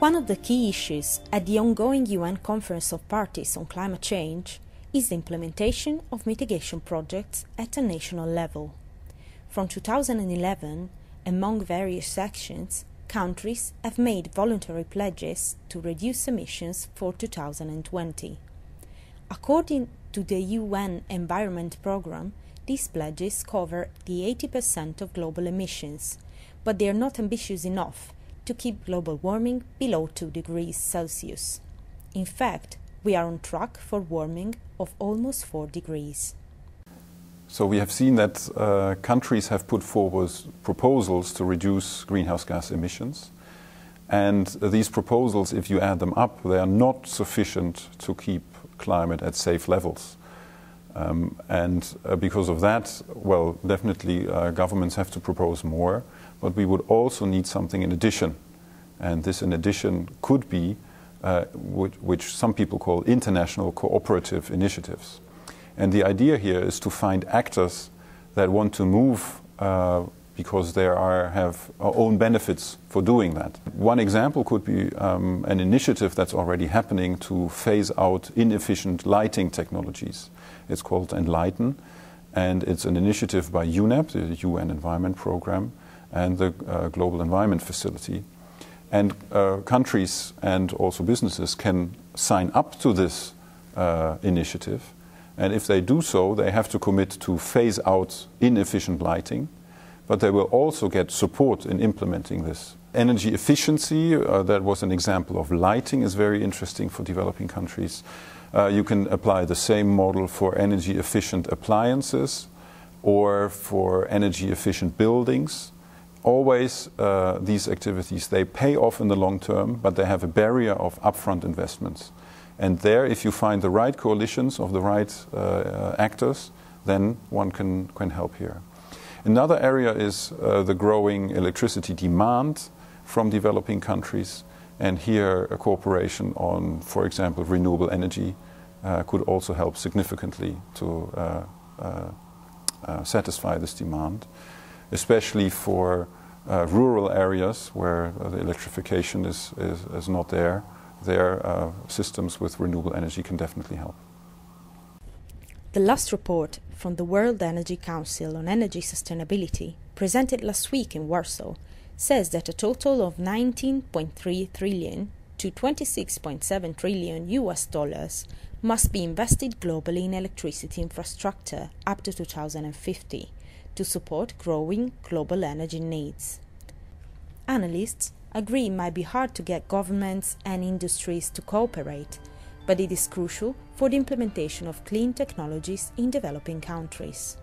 One of the key issues at the ongoing UN Conference of Parties on Climate Change is the implementation of mitigation projects at a national level. From 2011, among various actions, countries have made voluntary pledges to reduce emissions for 2020. According to the UN Environment Programme, these pledges cover the 80% of global emissions, but they are not ambitious enough to keep global warming below 2 degrees Celsius. In fact, we are on track for warming of almost 4 degrees. So we have seen that uh, countries have put forward proposals to reduce greenhouse gas emissions. And these proposals, if you add them up, they are not sufficient to keep climate at safe levels. Um, and uh, because of that, well, definitely uh, governments have to propose more, but we would also need something in addition. And this in addition could be, uh, which, some people call international cooperative initiatives. And the idea here is to find actors that want to move uh, because they are, have own benefits for doing that. One example could be um, an initiative that's already happening to phase out inefficient lighting technologies. It's called Enlighten, and it's an initiative by UNEP, the UN Environment Programme, and the uh, Global Environment Facility. And uh, countries and also businesses can sign up to this uh, initiative and if they do so, they have to commit to phase out inefficient lighting, but they will also get support in implementing this. Energy efficiency, uh, that was an example of lighting, is very interesting for developing countries. Uh, you can apply the same model for energy efficient appliances or for energy efficient buildings. Always uh, these activities, they pay off in the long term, but they have a barrier of upfront investments. And there, if you find the right coalitions of the right uh, uh, actors, then one can, can help here. Another area is uh, the growing electricity demand from developing countries. And here, a cooperation on, for example, renewable energy uh, could also help significantly to uh, uh, satisfy this demand, especially for rural areas where the electrification is, is, is not there their uh, systems with renewable energy can definitely help. The last report from the World Energy Council on energy sustainability, presented last week in Warsaw, says that a total of 19.3 trillion to 26.7 trillion US dollars must be invested globally in electricity infrastructure up to 2050 to support growing global energy needs. Analysts agree it might be hard to get governments and industries to cooperate, but it is crucial for the implementation of clean technologies in developing countries.